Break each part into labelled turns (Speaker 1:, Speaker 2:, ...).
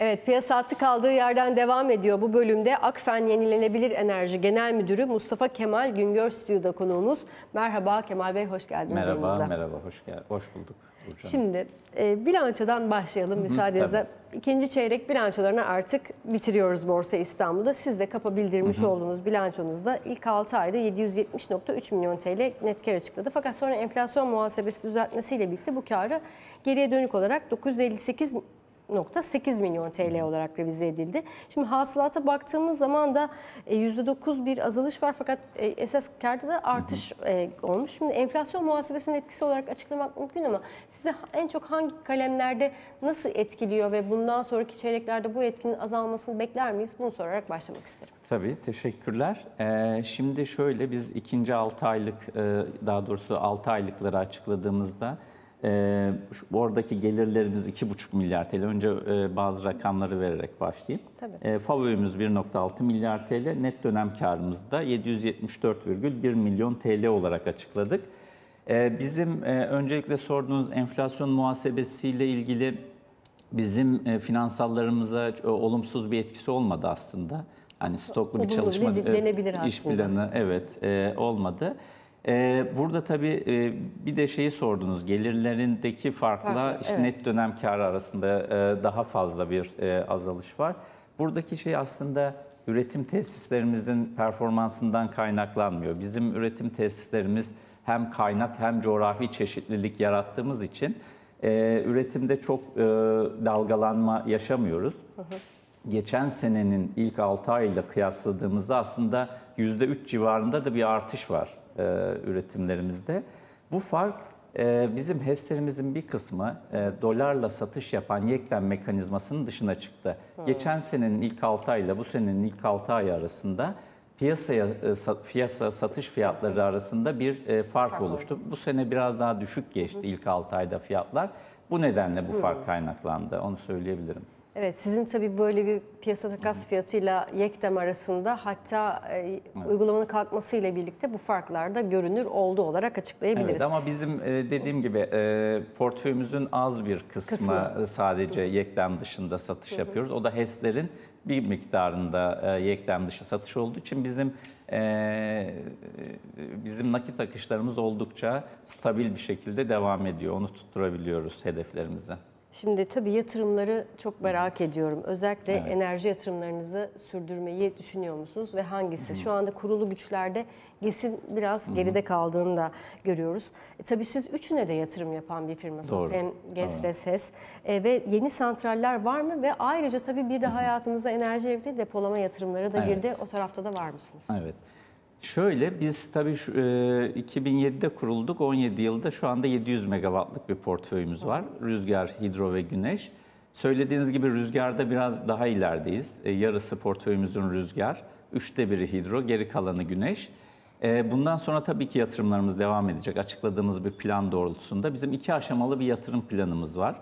Speaker 1: Evet, piyasa hattı kaldığı yerden devam ediyor. Bu bölümde Akfen Yenilenebilir Enerji Genel Müdürü Mustafa Kemal Güngör stüdyoda konuğumuz. Merhaba Kemal Bey, hoş geldiniz
Speaker 2: Merhaba,
Speaker 1: yayınımıza.
Speaker 2: merhaba. Hoş gel, hoş bulduk. Burcu.
Speaker 1: Şimdi e, bilançodan başlayalım müsaadenizle. İkinci çeyrek bilançolarını artık bitiriyoruz Borsa İstanbul'da. Siz de kapa bildirmiş olduğunuz bilançonuzda ilk 6 ayda 770.3 milyon TL net kar açıkladı. Fakat sonra enflasyon muhasebesi düzeltmesiyle birlikte bu karı geriye dönük olarak 958 %8 milyon TL olarak revize edildi. Şimdi hasılata baktığımız zaman da e, %9 bir azalış var fakat e, esas karda da artış e, olmuş. Şimdi enflasyon muhasebesinin etkisi olarak açıklamak mümkün ama size en çok hangi kalemlerde nasıl etkiliyor ve bundan sonraki çeyreklerde bu etkinin azalmasını bekler miyiz? Bunu sorarak başlamak isterim.
Speaker 2: Tabii, teşekkürler. Ee, şimdi şöyle, biz ikinci 6 aylık, e, daha doğrusu 6 aylıkları açıkladığımızda e, şu- oradaki gelirlerimiz 2,5 milyar TL. Önce e, bazı rakamları vererek başlayayım.
Speaker 1: Tabii.
Speaker 2: E, FAVÖ'ümüz 1,6 milyar TL, net dönem karımız da 774,1 milyon TL olarak açıkladık. E, bizim e, öncelikle sorduğunuz enflasyon muhasebesiyle ilgili bizim e, finansallarımıza e, olumsuz bir etkisi olmadı aslında. Hani stoklu bir
Speaker 1: Olumlu
Speaker 2: çalışma,
Speaker 1: bile
Speaker 2: e, iş planı evet e, olmadı. E, burada tabii e, bir de şeyi sordunuz, gelirlerindeki farkla
Speaker 1: Farklı,
Speaker 2: işte
Speaker 1: evet.
Speaker 2: net dönem karı arasında e, daha fazla bir e, azalış var. Buradaki şey aslında üretim tesislerimizin performansından kaynaklanmıyor. Bizim üretim tesislerimiz hem kaynak hem coğrafi çeşitlilik yarattığımız için üretimde çok dalgalanma yaşamıyoruz. Geçen senenin ilk 6 ayıyla kıyasladığımızda aslında %3 civarında da bir artış var e, üretimlerimizde. Bu fark e, bizim HES'lerimizin bir kısmı e, dolarla satış yapan yekten mekanizmasının dışına çıktı. Geçen senenin ilk 6 ayla bu senenin ilk 6 ay arasında piyasaya e, sa- piyasa satış fiyatları arasında bir e, fark oluştu. Bu sene biraz daha düşük geçti ilk 6 ayda fiyatlar. Bu nedenle bu fark kaynaklandı. Onu söyleyebilirim.
Speaker 1: Evet, sizin tabii böyle bir piyasa takas fiyatıyla Yekdem arasında hatta e, uygulamanın kalkmasıyla birlikte bu farklar da görünür oldu olarak açıklayabiliriz.
Speaker 2: Evet ama bizim e, dediğim gibi e, portföyümüzün az bir kısmı,
Speaker 1: Kısmı.
Speaker 2: sadece yeklem dışında satış yapıyoruz. O da HES'lerin bir miktarında e, yeklem dışı satış olduğu için bizim e, bizim nakit akışlarımız oldukça stabil bir şekilde devam ediyor. Onu tutturabiliyoruz hedeflerimize.
Speaker 1: Şimdi tabii yatırımları çok merak ediyorum. Özellikle
Speaker 2: Evet.
Speaker 1: enerji yatırımlarınızı sürdürmeyi düşünüyor musunuz ve hangisi? Şu anda kurulu güçlerde GES'in biraz geride kaldığını da görüyoruz. E, tabii siz üçüne de yatırım yapan bir firmasınız.
Speaker 2: Doğru.
Speaker 1: Hem GES, RES, HES E, ve yeni santraller var mı? Ve ayrıca tabii bir de hayatımıza enerji evli depolama yatırımları da
Speaker 2: Evet.
Speaker 1: girdi. O tarafta da var mısınız?
Speaker 2: Evet. Şöyle biz tabii şu, e, 2007'de kurulduk. 17 yılda şu anda 700 megawattlık bir portföyümüz var. Rüzgar, hidro ve güneş. Söylediğiniz gibi rüzgarda biraz daha ilerideyiz. E, yarısı portföyümüzün rüzgar, üçte biri hidro, geri kalanı güneş. E, bundan sonra tabii ki yatırımlarımız devam edecek. Açıkladığımız bir plan doğrultusunda bizim iki aşamalı bir yatırım planımız var.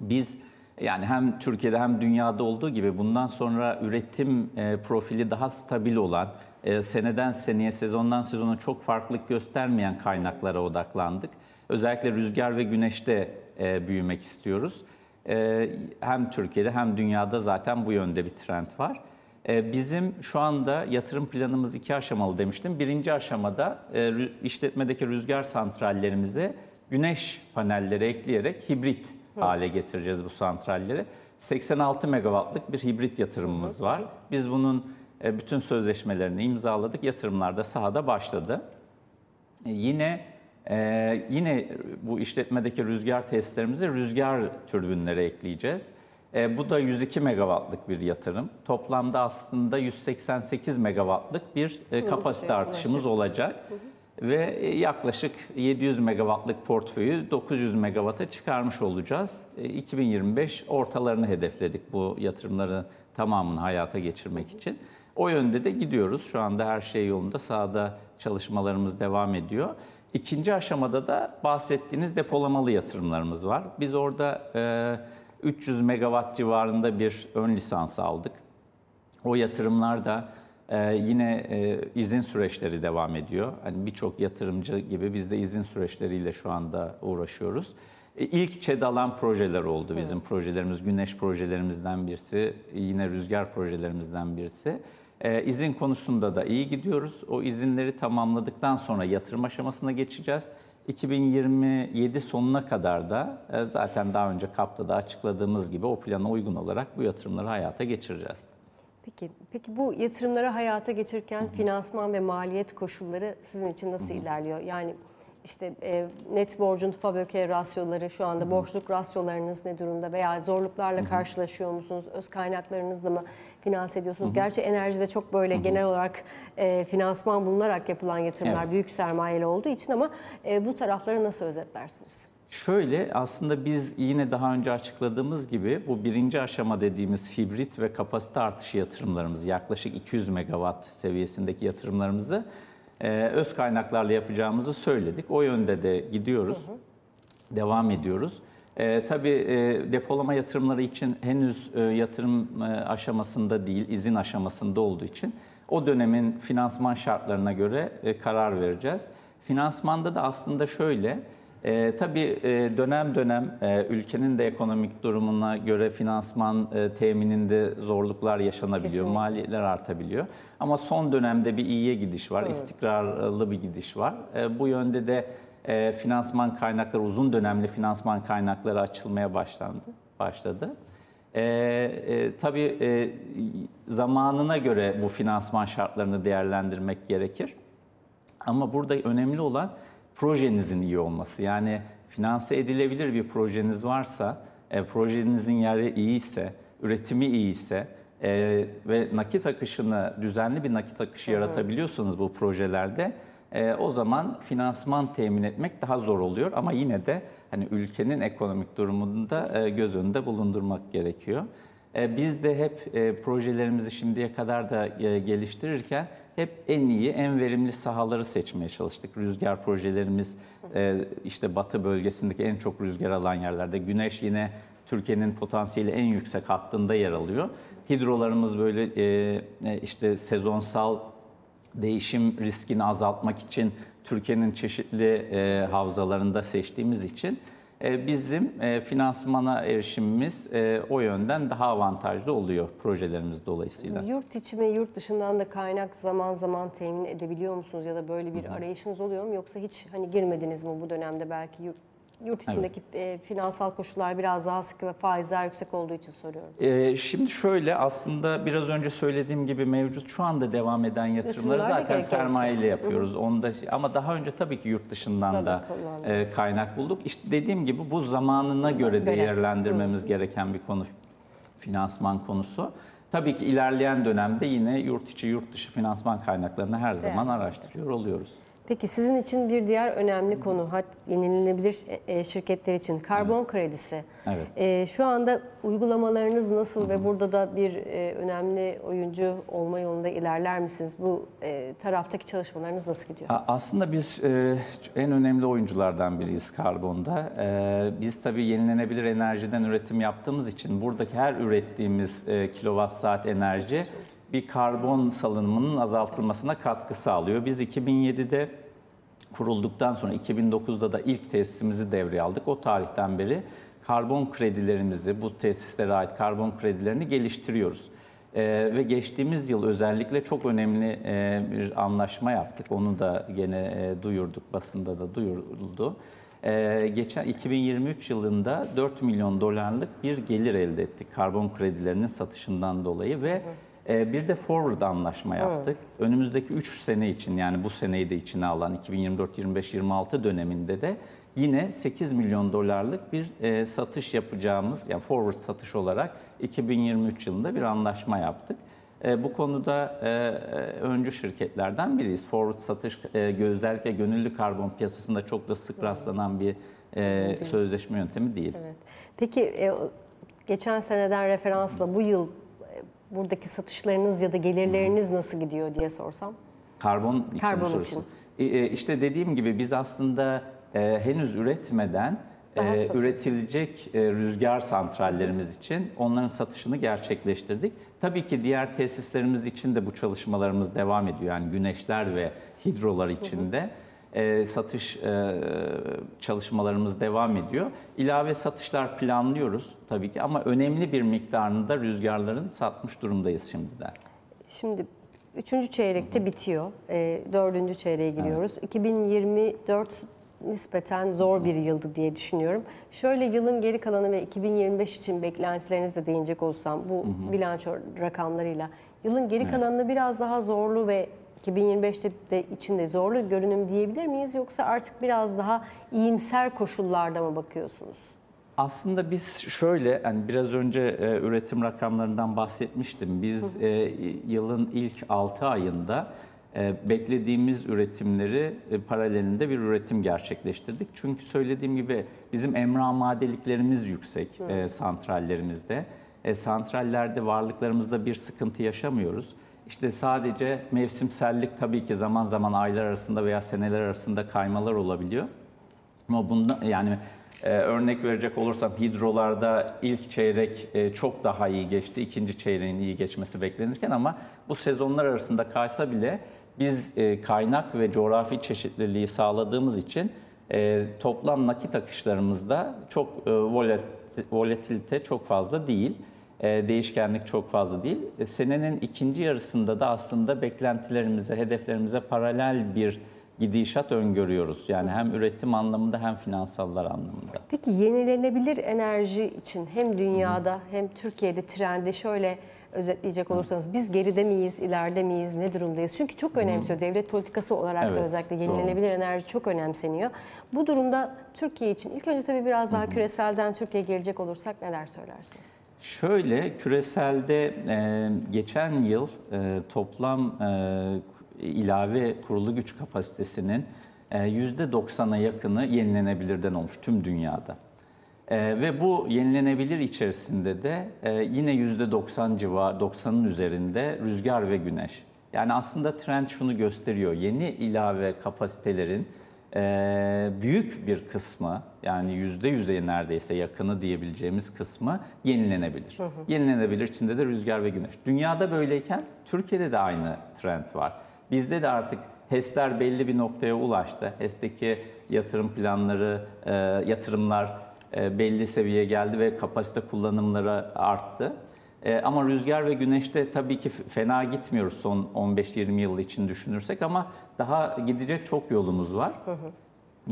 Speaker 2: Biz yani hem Türkiye'de hem dünyada olduğu gibi bundan sonra üretim profili daha stabil olan, e, seneden seneye, sezondan sezona çok farklılık göstermeyen kaynaklara odaklandık. Özellikle rüzgar ve güneşte e, büyümek istiyoruz. E, hem Türkiye'de hem dünyada zaten bu yönde bir trend var. E, Bizim şu anda yatırım planımız iki aşamalı demiştim. Birinci aşamada e, işletmedeki rüzgar santrallerimize güneş panelleri ekleyerek hibrit hale getireceğiz bu santralleri. 86 megawattlık bir hibrit yatırımımız var. Biz bunun bütün sözleşmelerini imzaladık. Yatırımlar da sahada başladı. E, Yine e, yine bu işletmedeki rüzgar testlerimize rüzgar türbinleri ekleyeceğiz. E, bu da 102 megawattlık bir yatırım. Toplamda aslında 188 megawattlık bir e, kapasite artışımız olacak. Ve e, yaklaşık 700 megawattlık portföyü 900 megawatta çıkarmış olacağız. E, 2025 ortalarını hedefledik bu yatırımları tamamını hayata geçirmek için. O yönde de gidiyoruz. Şu anda her şey yolunda. Sahada çalışmalarımız devam ediyor. İkinci aşamada da bahsettiğiniz depolamalı yatırımlarımız var. Biz orada e, 300 megawatt civarında bir ön lisans aldık. O yatırımlar da e, yine e, izin süreçleri devam ediyor. Hani birçok yatırımcı gibi biz de izin süreçleriyle şu anda uğraşıyoruz. E, İlk ÇED alan projeler oldu bizim projelerimiz. Güneş projelerimizden birisi, yine rüzgar projelerimizden birisi. E, izin konusunda da iyi gidiyoruz. O izinleri tamamladıktan sonra yatırım aşamasına geçeceğiz. 2027 sonuna kadar da e, zaten daha önce KAP'ta da açıkladığımız gibi o plana uygun olarak bu yatırımları hayata geçireceğiz.
Speaker 1: Peki, peki bu yatırımları hayata geçirirken finansman ve maliyet koşulları sizin için nasıl ilerliyor? Yani işte e, net borcun FABÖK'e rasyoları, şu anda borçluk rasyolarınız ne durumda veya zorluklarla karşılaşıyor musunuz? Öz kaynaklarınızla mı finanse ediyorsunuz? Gerçi enerjide çok böyle genel olarak e, finansman bulunarak yapılan yatırımlar
Speaker 2: Evet.
Speaker 1: büyük sermayeli olduğu için ama e, bu tarafları nasıl özetlersiniz?
Speaker 2: Şöyle aslında biz yine daha önce açıkladığımız gibi bu birinci aşama dediğimiz hibrit ve kapasite artışı yatırımlarımızı yaklaşık 200 megawatt seviyesindeki yatırımlarımızı e, öz kaynaklarla yapacağımızı söyledik. O yönde de gidiyoruz, devam ediyoruz. E, tabii e, depolama yatırımları için henüz e, yatırım e, aşamasında değil, izin aşamasında olduğu için o dönemin finansman şartlarına göre e, karar vereceğiz. Finansmanda da aslında şöyle, e, tabii e, dönem dönem e, ülkenin de ekonomik durumuna göre finansman e, temininde zorluklar yaşanabiliyor,
Speaker 1: Kesinlikle.
Speaker 2: maliyetler artabiliyor. Ama son dönemde bir iyiye gidiş var, istikrarlı bir gidiş var. E, bu yönde de e, finansman kaynakları, uzun dönemli finansman kaynakları açılmaya başlandı, başladı. E, e, tabii e, zamanına göre bu finansman şartlarını değerlendirmek gerekir. Ama burada önemli olan projenizin iyi olması. Yani finanse edilebilir bir projeniz varsa, e, projenizin yeri iyiyse, üretimi iyiyse e, ve nakit akışını, düzenli bir nakit akışı yaratabiliyorsanız bu projelerde e, o zaman finansman temin etmek daha zor oluyor. Ama yine de hani ülkenin ekonomik durumunu da e, göz önünde bulundurmak gerekiyor. E, Biz de hep e, projelerimizi şimdiye kadar da e, geliştirirken hep en iyi, en verimli sahaları seçmeye çalıştık. Rüzgar projelerimiz e, işte batı bölgesindeki en çok rüzgar alan yerlerde. Güneş yine Türkiye'nin potansiyeli en yüksek hattında yer alıyor. Hidrolarımız böyle e, e, işte sezonsal değişim riskini azaltmak için Türkiye'nin çeşitli havzalarında seçtiğimiz için bizim e, finansmana erişimimiz e, o yönden daha avantajlı oluyor projelerimiz dolayısıyla.
Speaker 1: Yurt içi ve yurt dışından da kaynak zaman zaman temin edebiliyor musunuz? Ya da böyle bir arayışınız oluyor mu? Yoksa hiç hani girmediniz mi bu dönemde belki yurt, yurt içindeki e, finansal koşullar biraz daha sıkı ve faizler yüksek olduğu için soruyorum.
Speaker 2: Ee, şimdi şöyle aslında biraz önce söylediğim gibi mevcut şu anda devam eden yatırımları
Speaker 1: Yatırımlar da
Speaker 2: zaten sermayeyle yapıyoruz. Onda ama daha önce tabii ki yurt dışından
Speaker 1: Tabii,
Speaker 2: da e, kaynak bulduk. İşte dediğim gibi bu zamanına göre
Speaker 1: Göre.
Speaker 2: değerlendirmemiz gereken bir konu finansman konusu. Tabii ki ilerleyen dönemde yine yurt içi yurt dışı finansman kaynaklarını her zaman araştırıyor oluyoruz.
Speaker 1: Peki sizin için bir diğer önemli konu hat yenilenebilir e, şirketler için karbon kredisi.
Speaker 2: Evet.
Speaker 1: E, şu anda uygulamalarınız nasıl ve burada da bir e, önemli oyuncu olma yolunda ilerler misiniz? Bu e, taraftaki çalışmalarınız nasıl gidiyor?
Speaker 2: Aslında biz e, en önemli oyunculardan biriyiz karbonda. E, biz tabii yenilenebilir enerjiden üretim yaptığımız için buradaki her ürettiğimiz e, kilowatt saat enerji bir karbon salınımının azaltılmasına katkı sağlıyor. Biz 2007'de kurulduktan sonra 2009'da da ilk tesisimizi devreye aldık. O tarihten beri karbon kredilerimizi, bu tesislere ait karbon kredilerini geliştiriyoruz. Ee, ve geçtiğimiz yıl özellikle çok önemli e, bir anlaşma yaptık. Onu da gene e, duyurduk, basında da duyuruldu. Ee, geçen 2023 yılında 4 milyon dolarlık bir gelir elde ettik karbon kredilerinin satışından dolayı ve e, bir de forward anlaşma yaptık. Önümüzdeki 3 sene için yani bu seneyi de içine alan 2024, 25, 26 döneminde de yine 8 milyon dolarlık bir e, satış yapacağımız yani forward satış olarak 2023 yılında bir anlaşma yaptık. E, bu konuda e, e, öncü şirketlerden biriyiz. Forward satış e, özellikle gönüllü karbon piyasasında çok da sık rastlanan bir e, sözleşme yöntemi değil.
Speaker 1: Evet. Peki e, geçen seneden referansla bu yıl buradaki satışlarınız ya da gelirleriniz nasıl gidiyor diye sorsam?
Speaker 2: Karbon için
Speaker 1: Karbon
Speaker 2: sorusu.
Speaker 1: için.
Speaker 2: E, işte dediğim gibi biz aslında e, henüz üretmeden e, üretilecek e, rüzgar santrallerimiz için onların satışını gerçekleştirdik. Tabii ki diğer tesislerimiz için de bu çalışmalarımız devam ediyor. Yani güneşler ve hidrolar için de. E, satış e, çalışmalarımız devam ediyor. İlave satışlar planlıyoruz tabii ki ama önemli bir miktarını da rüzgarların satmış durumdayız şimdiden.
Speaker 1: Şimdi üçüncü çeyrekte bitiyor. E, dördüncü çeyreğe giriyoruz. 2024 nispeten zor bir yıldı diye düşünüyorum. Şöyle yılın geri kalanı ve 2025 için beklentilerinize değinecek olsam bu bilanço rakamlarıyla yılın geri kalanını biraz daha zorlu ve 2025'te de içinde zorlu görünüm diyebilir miyiz yoksa artık biraz daha iyimser koşullarda mı bakıyorsunuz?
Speaker 2: Aslında biz şöyle, yani biraz önce e, üretim rakamlarından bahsetmiştim. Biz e, yılın ilk 6 ayında e, beklediğimiz üretimleri e, paralelinde bir üretim gerçekleştirdik. Çünkü söylediğim gibi bizim emrah madeliklerimiz yüksek e, santrallerimizde. E, santrallerde varlıklarımızda bir sıkıntı yaşamıyoruz. İşte sadece mevsimsellik tabii ki zaman zaman aylar arasında veya seneler arasında kaymalar olabiliyor. Ama bunda yani e, örnek verecek olursam hidrolarda ilk çeyrek e, çok daha iyi geçti. ikinci çeyreğin iyi geçmesi beklenirken ama bu sezonlar arasında kaysa bile biz e, kaynak ve coğrafi çeşitliliği sağladığımız için e, toplam nakit akışlarımızda çok e, volat- volatilite çok fazla değil. E, değişkenlik çok fazla değil. E, senenin ikinci yarısında da aslında beklentilerimize, hedeflerimize paralel bir gidişat öngörüyoruz. Yani hem üretim anlamında hem finansallar anlamında.
Speaker 1: Peki yenilenebilir enerji için hem dünyada hem Türkiye'de trendi şöyle özetleyecek olursanız biz geride miyiz, ileride miyiz, ne durumdayız? Çünkü çok önemsiyor. Devlet politikası olarak
Speaker 2: Evet,
Speaker 1: da özellikle
Speaker 2: doğru.
Speaker 1: yenilenebilir enerji çok önemseniyor. Bu durumda Türkiye için ilk önce tabii biraz daha küreselden Türkiye'ye gelecek olursak neler söylersiniz?
Speaker 2: Şöyle küreselde e, geçen yıl e, toplam e, ilave kurulu güç kapasitesinin e, %90'a yakını yenilenebilirden olmuş tüm dünyada. E, ve bu yenilenebilir içerisinde de e, yine %90 civar, 90'ın üzerinde rüzgar ve güneş. Yani aslında trend şunu gösteriyor. Yeni ilave kapasitelerin büyük bir kısmı yani yüzde yüze neredeyse yakını diyebileceğimiz kısmı yenilenebilir. Yenilenebilir içinde de rüzgar ve güneş. Dünyada böyleyken Türkiye'de de aynı trend var. Bizde de artık HES'ler belli bir noktaya ulaştı. HES'teki yatırım planları, e, yatırımlar e, belli seviyeye geldi ve kapasite kullanımları arttı. E, ama rüzgar ve güneşte tabii ki fena gitmiyoruz son 15-20 yıl için düşünürsek ama daha gidecek çok yolumuz var.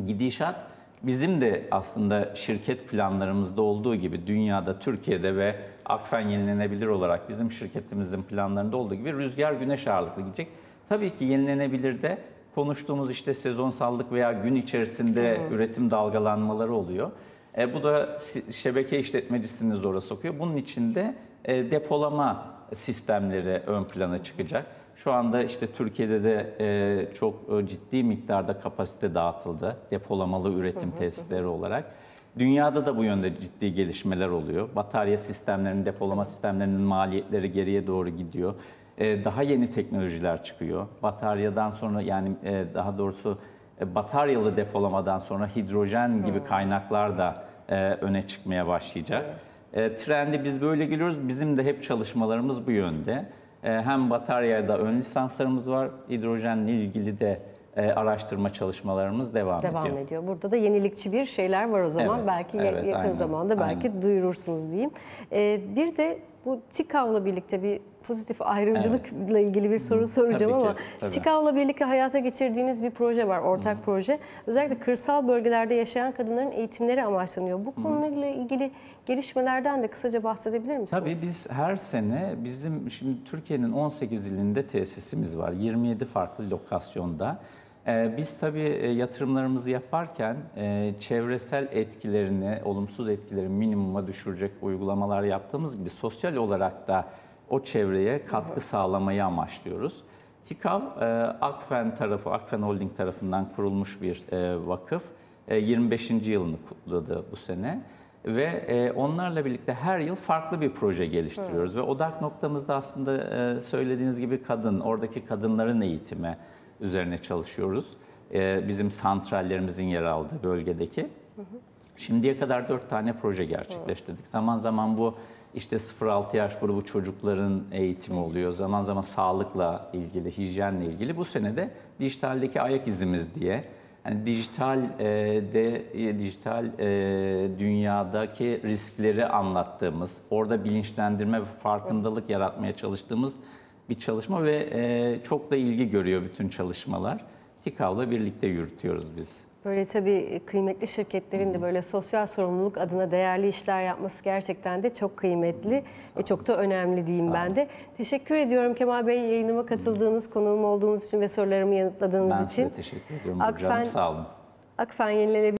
Speaker 2: Gidişat bizim de aslında şirket planlarımızda olduğu gibi dünyada, Türkiye'de ve Akfen yenilenebilir olarak bizim şirketimizin planlarında olduğu gibi rüzgar güneş ağırlıklı gidecek. Tabii ki yenilenebilir de konuştuğumuz işte sezonsallık veya gün içerisinde üretim dalgalanmaları oluyor. E, bu da şebeke işletmecisini zora sokuyor. Bunun için de e, depolama sistemleri ön plana çıkacak. Şu anda işte Türkiye'de de e, çok e, ciddi miktarda kapasite dağıtıldı depolamalı üretim tesisleri olarak. Dünyada da bu yönde ciddi gelişmeler oluyor. Batarya sistemlerinin, depolama sistemlerinin maliyetleri geriye doğru gidiyor. E, daha yeni teknolojiler çıkıyor. Bataryadan sonra yani e, daha doğrusu e, bataryalı depolamadan sonra hidrojen gibi kaynaklar da e, öne çıkmaya başlayacak. E, trendi biz böyle geliyoruz. Bizim de hep çalışmalarımız bu yönde. E, hem bataryada ön lisanslarımız var, hidrojenle ilgili de e, araştırma çalışmalarımız devam,
Speaker 1: Devam
Speaker 2: ediyor.
Speaker 1: ediyor. Burada da yenilikçi bir şeyler var o zaman.
Speaker 2: Evet,
Speaker 1: belki
Speaker 2: evet,
Speaker 1: yakın
Speaker 2: aynen,
Speaker 1: zamanda belki duyurursunuz diyeyim. Ee, bir de bu TİKAV'la birlikte bir pozitif ayrımcılıkla ilgili bir soru soracağım
Speaker 2: Tabii ki,
Speaker 1: ama
Speaker 2: tabii.
Speaker 1: TİKAV'la birlikte hayata geçirdiğiniz bir proje var, ortak proje. Özellikle kırsal bölgelerde yaşayan kadınların eğitimleri amaçlanıyor. Bu konuyla ilgili gelişmelerden de kısaca bahsedebilir misiniz?
Speaker 2: Tabii biz her sene bizim şimdi Türkiye'nin 18 ilinde tesisimiz var. 27 farklı lokasyonda. Ee, biz tabii e, yatırımlarımızı yaparken e, çevresel etkilerini, olumsuz etkileri minimuma düşürecek uygulamalar yaptığımız gibi sosyal olarak da o çevreye katkı sağlamayı amaçlıyoruz. TİKAV, e, Akfen tarafı, Akfen Holding tarafından kurulmuş bir e, vakıf. E, 25. yılını kutladı bu sene ve e, onlarla birlikte her yıl farklı bir proje geliştiriyoruz ve odak noktamızda aslında e, söylediğiniz gibi kadın, oradaki kadınların eğitimi üzerine çalışıyoruz. E, bizim santrallerimizin yer aldığı bölgedeki. Şimdiye kadar dört tane proje gerçekleştirdik. Zaman zaman bu işte 0-6 yaş grubu çocukların eğitimi oluyor. Zaman zaman sağlıkla ilgili, hijyenle ilgili. Bu sene de dijitaldeki ayak izimiz diye Yani dijital e, de e, dijital e, dünyadaki riskleri anlattığımız, orada bilinçlendirme ve farkındalık yaratmaya çalıştığımız bir çalışma ve e, çok da ilgi görüyor bütün çalışmalar. TİKAV'la birlikte yürütüyoruz biz.
Speaker 1: Böyle tabii kıymetli şirketlerin de böyle sosyal sorumluluk adına değerli işler yapması gerçekten de çok kıymetli ve çok da önemli diyeyim ben de. Teşekkür ediyorum Kemal Bey yayınıma katıldığınız, konuğum olduğunuz için ve sorularımı yanıtladığınız
Speaker 2: Ben
Speaker 1: için.
Speaker 2: size teşekkür ediyorum
Speaker 1: Akfen-
Speaker 2: Burcu Hanım. Sağ olun.
Speaker 1: Akfen Yenilenebilir